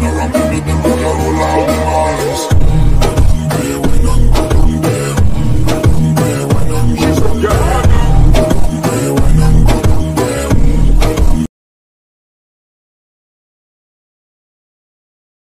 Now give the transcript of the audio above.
ignorant